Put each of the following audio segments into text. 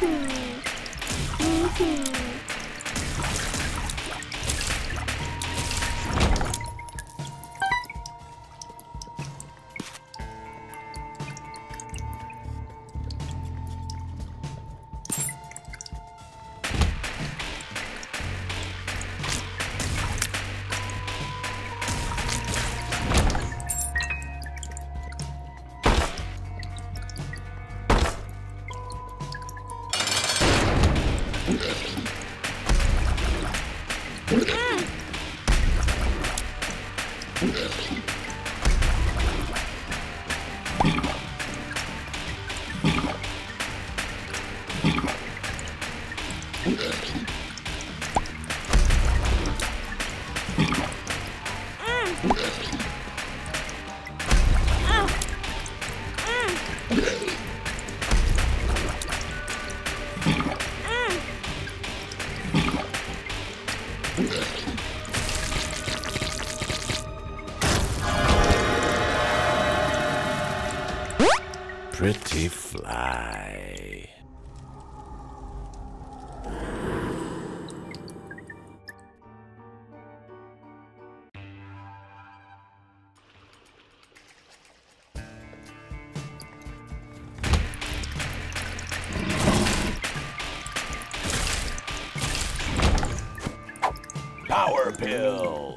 Thank you. Pretty fly. Power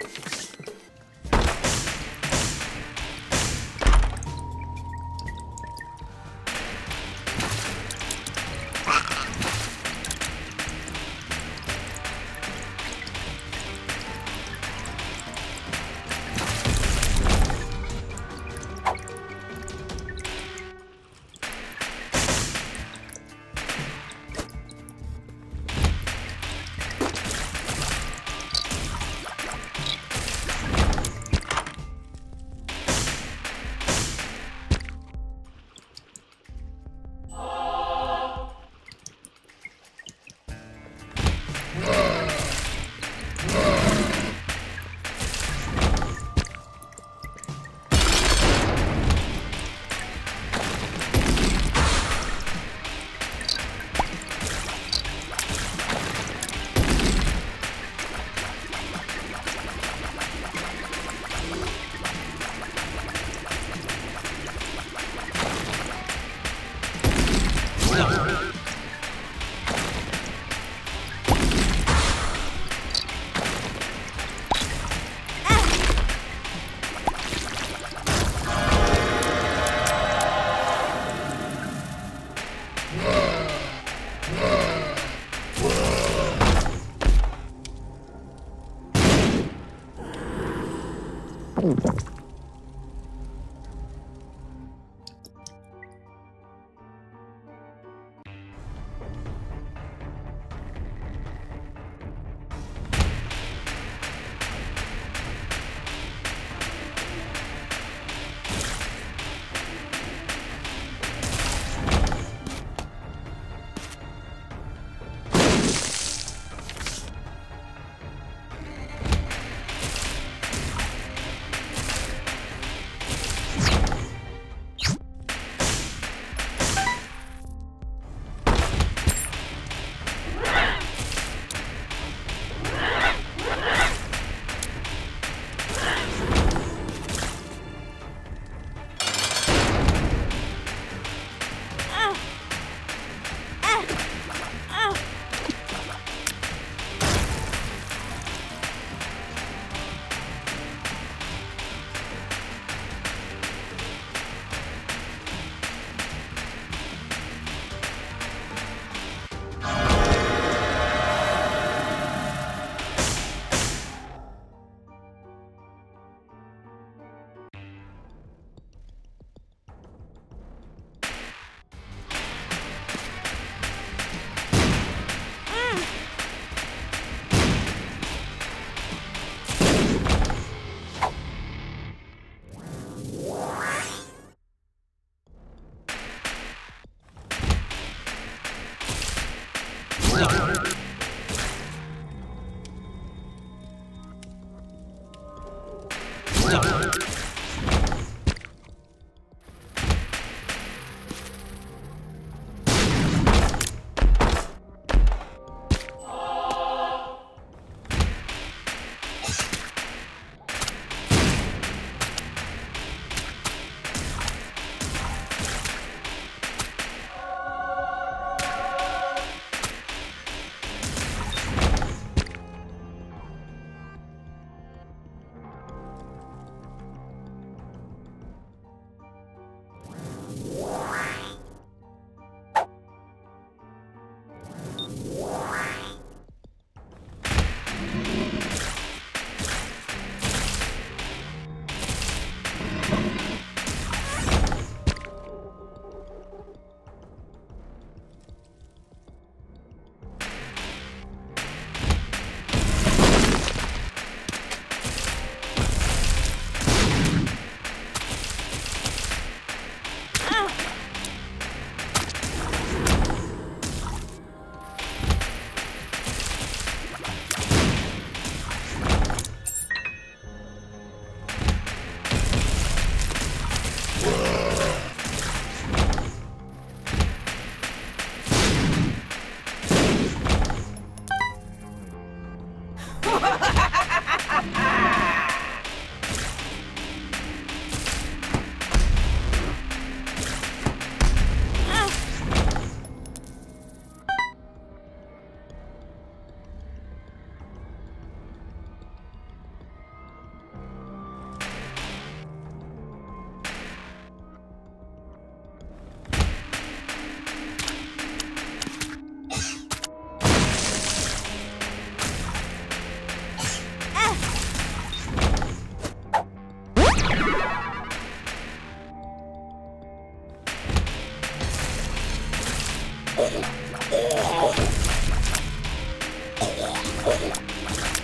Oh.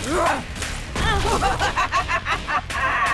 Ha ha ha ha ha!